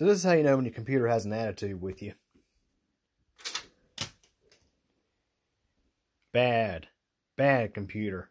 So this is how you know when your computer has an attitude with you. Bad. Bad computer.